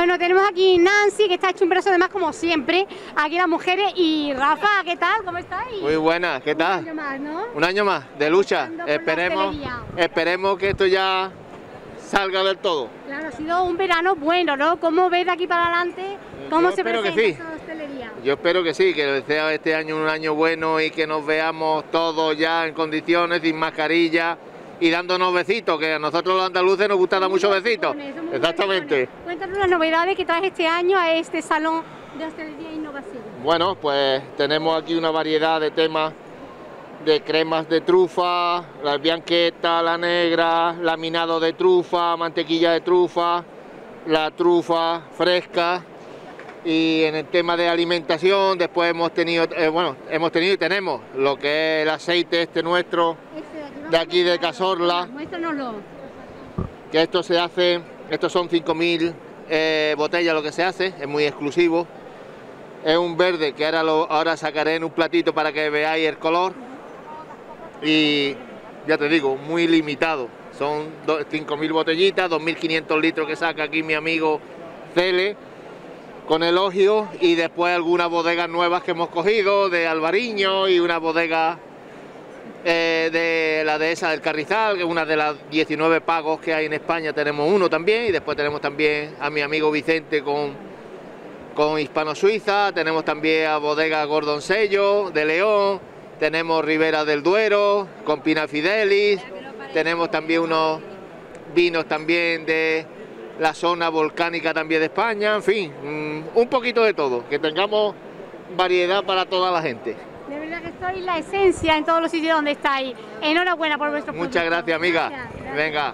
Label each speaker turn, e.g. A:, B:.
A: Bueno, tenemos aquí Nancy, que está hecho un brazo de más como siempre, aquí las mujeres, y Rafa, ¿qué tal? ¿Cómo estáis?
B: Muy buena, ¿qué tal?
A: Un año más, ¿no?
B: Un año más de lucha. Esperemos, esperemos que esto ya salga del todo.
A: Claro, ha sido un verano bueno, ¿no? ¿Cómo ves de aquí para adelante? ¿Cómo
B: Yo
A: se
B: espero que
A: presenta
B: sí.
A: esta hostelería?
B: Yo espero que sí, que sea este año un año bueno y que nos veamos todos ya en condiciones, sin mascarilla y dándonos besitos, que a nosotros los andaluces nos gusta dar muchos besitos. Exactamente.
A: Cuéntanos las novedades que traes este año a este salón de hostelería e innovación.
B: Bueno, pues tenemos aquí una variedad de temas de cremas de trufa, la bianqueta, la negra, laminado de trufa, mantequilla de trufa, la trufa fresca y en el tema de alimentación después hemos tenido, eh, bueno, hemos tenido y tenemos lo que es el aceite este nuestro, De aquí de Cazorla.
A: Muéstranoslo.
B: que esto se hace, estos son 5.000 eh, botellas lo que se hace, es muy exclusivo. Es un verde que ahora, lo, ahora sacaré en un platito para que veáis el color. Y ya te digo, muy limitado. Son do- 5.000 botellitas, 2.500 litros que saca aquí mi amigo Cele con elogio y después algunas bodegas nuevas que hemos cogido de Alvariño y una bodega eh, de la dehesa del Carrizal, que es una de las 19 pagos que hay en España, tenemos uno también, y después tenemos también a mi amigo Vicente con, con Hispano Suiza, tenemos también a Bodega Gordon Sello de León, tenemos Ribera del Duero con Pina Fidelis, tenemos también unos vinos también de la zona volcánica también de España, en fin, mm, un poquito de todo, que tengamos variedad para toda la gente.
A: De verdad que sois la esencia en todos los sitios donde estáis. Enhorabuena por vuestro
B: Muchas gracias, amiga. Venga.